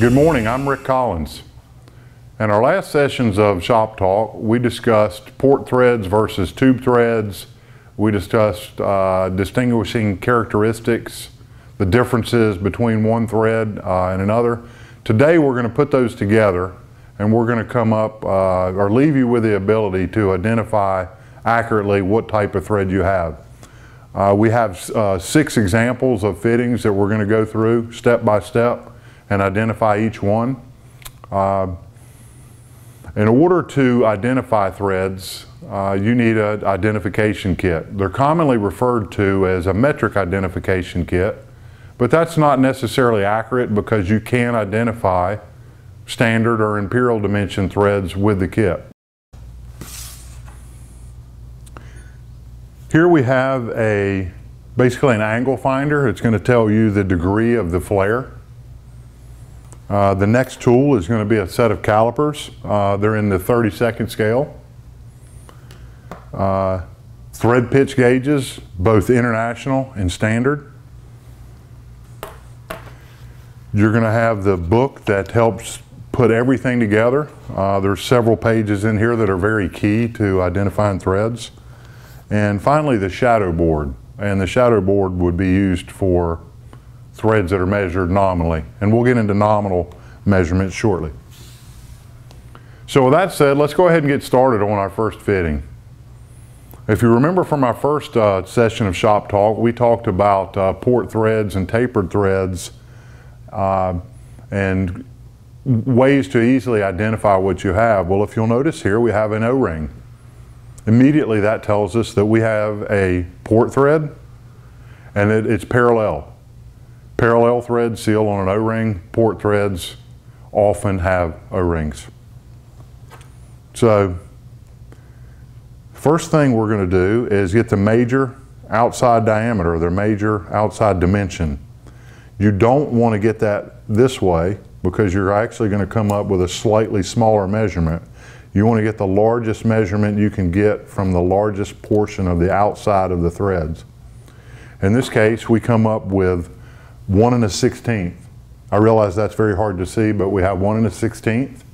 Good morning, I'm Rick Collins. In our last sessions of Shop Talk, we discussed port threads versus tube threads. We discussed uh, distinguishing characteristics, the differences between one thread uh, and another. Today we're going to put those together and we're going to come up uh, or leave you with the ability to identify accurately what type of thread you have. Uh, we have uh, six examples of fittings that we're going to go through step by step and identify each one. Uh, in order to identify threads, uh, you need an identification kit. They're commonly referred to as a metric identification kit, but that's not necessarily accurate because you can identify standard or imperial dimension threads with the kit. Here we have a basically an angle finder. It's going to tell you the degree of the flare. Uh, the next tool is going to be a set of calipers. Uh, they're in the 30 second scale. Uh, thread pitch gauges, both international and standard. You're going to have the book that helps put everything together. Uh, there's several pages in here that are very key to identifying threads. And finally, the shadow board. And the shadow board would be used for threads that are measured nominally. And we'll get into nominal measurements shortly. So with that said, let's go ahead and get started on our first fitting. If you remember from our first uh, session of Shop Talk, we talked about uh, port threads and tapered threads uh, and ways to easily identify what you have. Well, if you'll notice here, we have an O-ring. Immediately that tells us that we have a port thread and it, it's parallel. Parallel threads seal on an O-ring, port threads often have O-rings. So first thing we're going to do is get the major outside diameter, the major outside dimension. You don't want to get that this way because you're actually going to come up with a slightly smaller measurement. You want to get the largest measurement you can get from the largest portion of the outside of the threads. In this case, we come up with one and a sixteenth. I realize that's very hard to see, but we have one and a sixteenth.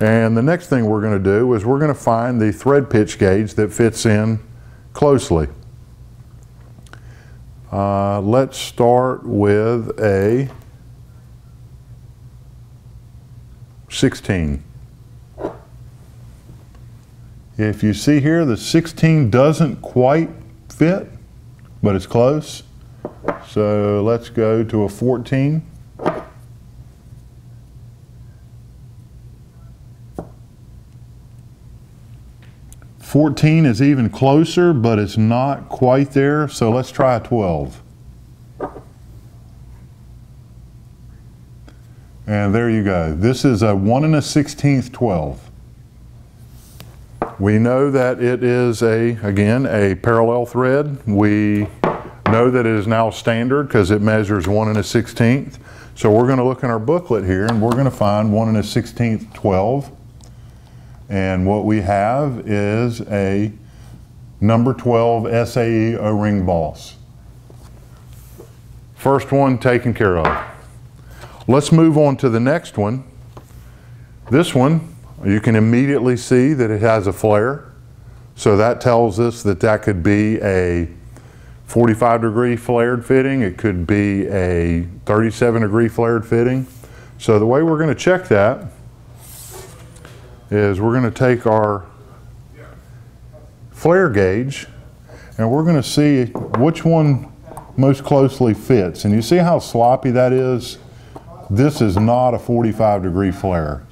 And the next thing we're going to do is we're going to find the thread pitch gauge that fits in closely. Uh, let's start with a 16. If you see here, the 16 doesn't quite fit, but it's close. So let's go to a 14. Fourteen is even closer, but it's not quite there, so let's try a 12. And there you go. This is a 1 and a 16th 12. We know that it is a, again, a parallel thread. We know that it is now standard because it measures 1 and a 16th. So we're going to look in our booklet here and we're going to find 1 and a 16th 12. And what we have is a number 12 SAE O-ring boss. First one taken care of. Let's move on to the next one. This one, you can immediately see that it has a flare. So that tells us that that could be a 45 degree flared fitting. It could be a 37 degree flared fitting. So the way we're going to check that is we're going to take our flare gauge and we're going to see which one most closely fits. And you see how sloppy that is? This is not a 45 degree flare.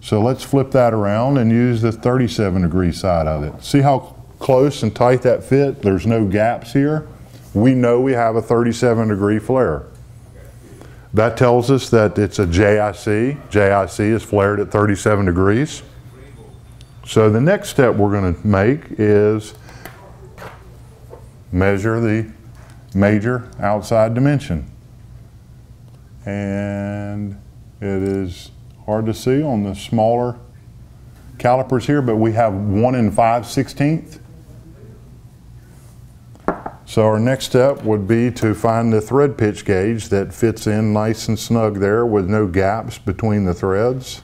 So let's flip that around and use the 37 degree side of it. See how close and tight that fit? There's no gaps here. We know we have a 37 degree flare. That tells us that it's a JIC. JIC is flared at 37 degrees. So the next step we're going to make is measure the major outside dimension and it is hard to see on the smaller calipers here, but we have one and five sixteenth. So our next step would be to find the thread pitch gauge that fits in nice and snug there with no gaps between the threads.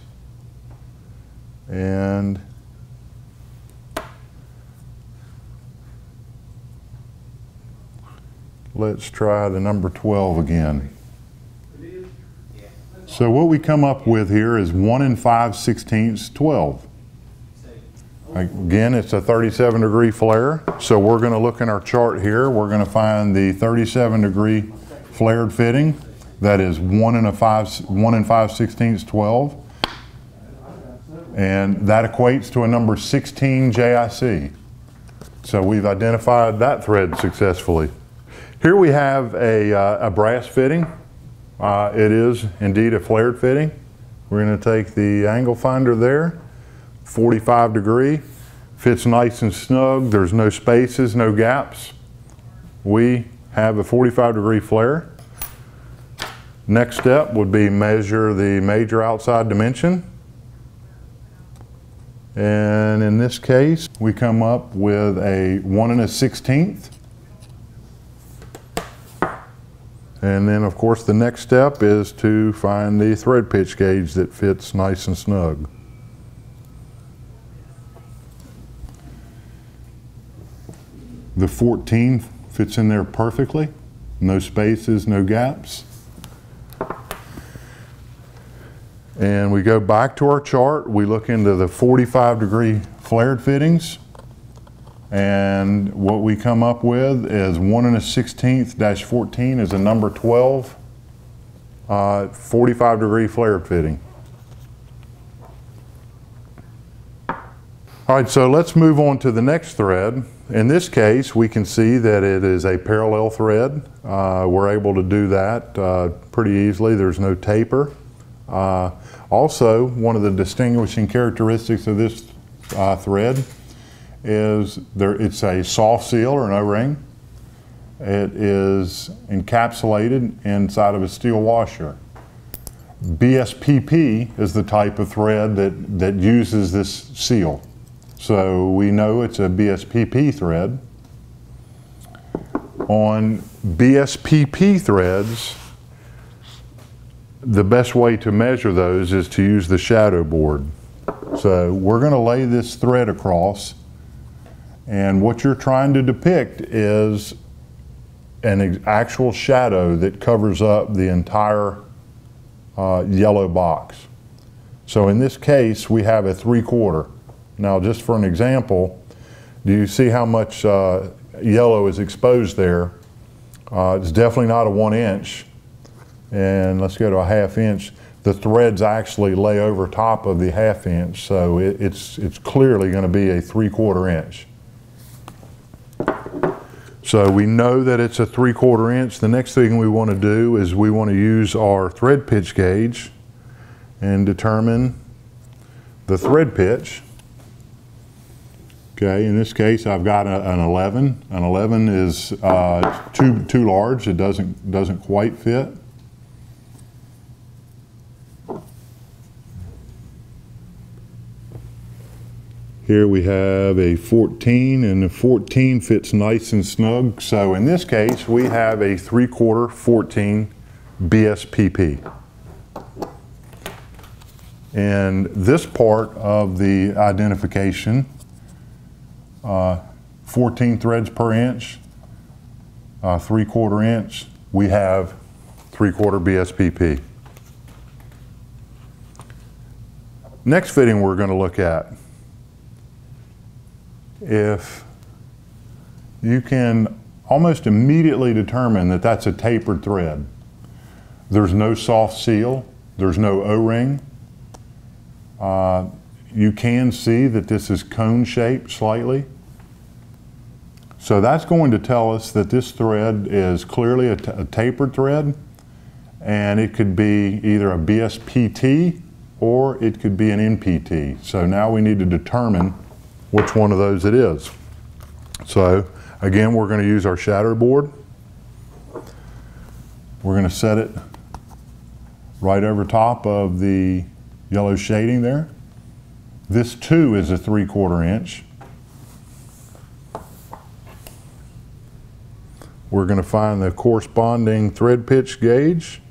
And let's try the number 12 again. So what we come up with here is 1 and 5 sixteenths 12. Again, it's a 37 degree flare. So we're going to look in our chart here. We're going to find the 37 degree flared fitting. That is 1 and a 5 1 and 5 sixteenths 12. And that equates to a number 16 JIC. So we've identified that thread successfully. Here we have a, uh, a brass fitting. Uh, it is indeed a flared fitting. We're going to take the angle finder there, 45 degree, fits nice and snug. There's no spaces, no gaps. We have a 45 degree flare. Next step would be measure the major outside dimension. And in this case, we come up with a one and a 16th. And then of course the next step is to find the thread pitch gauge that fits nice and snug. The 14 fits in there perfectly. No spaces, no gaps. And we go back to our chart. We look into the 45 degree flared fittings. And what we come up with is 1 and a 16th dash 14 is a number 12, uh, 45 degree flared fitting. All right, so let's move on to the next thread. In this case, we can see that it is a parallel thread. Uh, we're able to do that uh, pretty easily. There's no taper. Uh, also, one of the distinguishing characteristics of this uh, thread is there, it's a soft seal or an O-ring. It is encapsulated inside of a steel washer. BSPP is the type of thread that, that uses this seal. So we know it's a BSPP thread. On BSPP threads, the best way to measure those is to use the shadow board. So we're going to lay this thread across and what you're trying to depict is an actual shadow that covers up the entire uh, yellow box. So in this case, we have a three quarter. Now, just for an example, do you see how much uh, yellow is exposed there? Uh, it's definitely not a one inch. And let's go to a half inch. The threads actually lay over top of the half inch, so it, it's, it's clearly going to be a three quarter inch. So we know that it's a three quarter inch. The next thing we want to do is we want to use our thread pitch gauge and determine the thread pitch. Okay, in this case I've got a, an 11. An 11 is uh, too, too large, it doesn't, doesn't quite fit. Here we have a 14 and the 14 fits nice and snug. So in this case, we have a three quarter 14 BSPP. And this part of the identification, uh, 14 threads per inch, uh, three quarter inch, we have three quarter BSPP. Next fitting we're going to look at if you can almost immediately determine that that's a tapered thread. There's no soft seal, there's no O-ring. Uh, you can see that this is cone shaped slightly. So that's going to tell us that this thread is clearly a, tapered thread and it could be either a BSPT or it could be an NPT. So now we need to determine which one of those it is. So again, we're going to use our shadow board. We're going to set it right over top of the yellow shading there. This too is a three quarter inch. we're going to find the corresponding thread pitch gauge.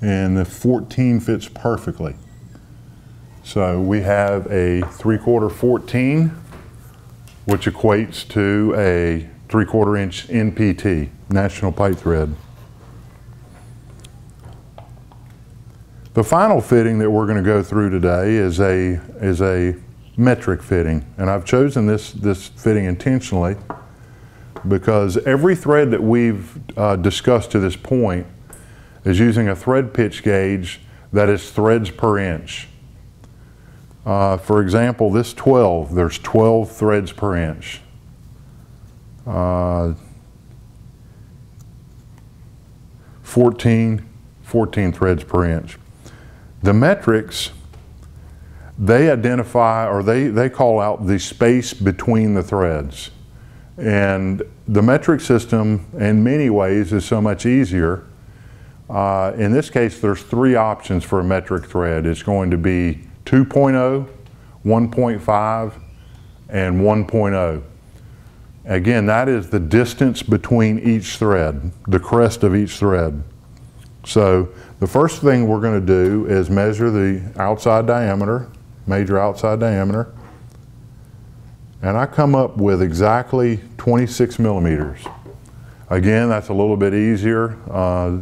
And the 14 fits perfectly. So we have a 3 quarter 14, which equates to a 3 quarter inch NPT, National Pipe Thread. The final fitting that we're going to go through today is a, is a metric fitting. And I've chosen this, this fitting intentionally because every thread that we've uh, discussed to this point is using a thread pitch gauge that is threads per inch. Uh, for example, this 12, there's 12 threads per inch. Uh, 14, 14 threads per inch. The metrics, they identify or they, they call out the space between the threads. And the metric system, in many ways, is so much easier. Uh, in this case, there's three options for a metric thread. It's going to be 2.0, 1.5, and 1.0. Again, that is the distance between each thread, the crest of each thread. So the first thing we're going to do is measure the outside diameter, major outside diameter. And I come up with exactly 26 millimeters. Again, that's a little bit easier. Uh,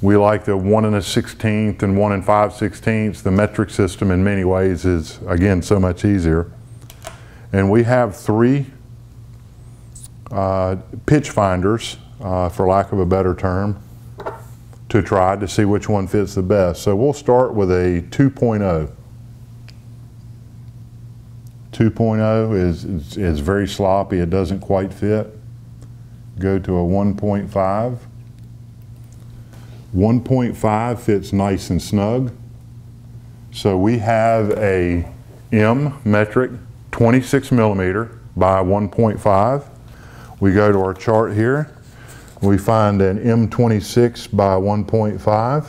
we like the one and a 16th and one and five sixteenths. The metric system in many ways is, again, so much easier. And we have three uh, pitch finders, uh, for lack of a better term to try to see which one fits the best. So we'll start with a 2.0. 2.0 is, is, is, very sloppy, it doesn't quite fit. Go to a 1.5. 1.5 fits nice and snug. So we have a M metric 26 millimeter by 1.5. We go to our chart here we find an M26 by 1.5,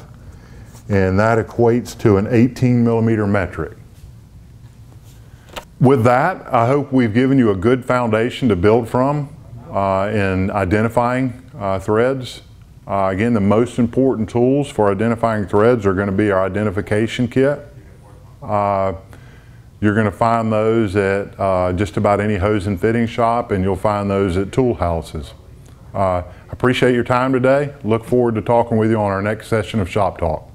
and that equates to an 18 millimeter metric. With that, I hope we've given you a good foundation to build from uh, in identifying uh, threads. Uh, again, the most important tools for identifying threads are going to be our identification kit. You're going to find those at uh, just about any hose and fitting shop, and you'll find those at tool houses. Uh, appreciate your time today. Look forward to talking with you on our next session of Shop Talk.